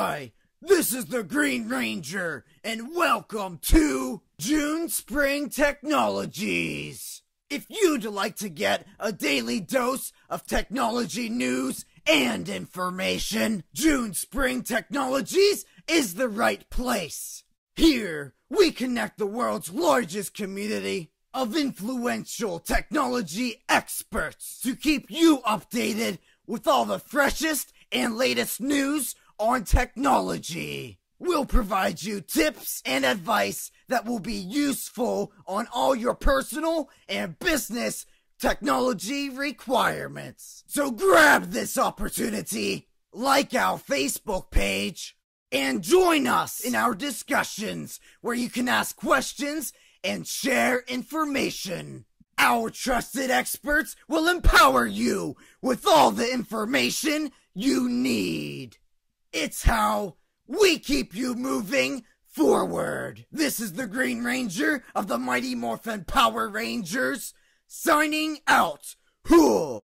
Hi, this is the Green Ranger, and welcome to June Spring Technologies. If you'd like to get a daily dose of technology news and information, June Spring Technologies is the right place. Here, we connect the world's largest community of influential technology experts to keep you updated with all the freshest and latest news on technology. We'll provide you tips and advice that will be useful on all your personal and business technology requirements. So grab this opportunity, like our Facebook page, and join us in our discussions where you can ask questions and share information. Our trusted experts will empower you with all the information you need. It's how we keep you moving forward. This is the Green Ranger of the Mighty Morphin Power Rangers signing out. Whoa.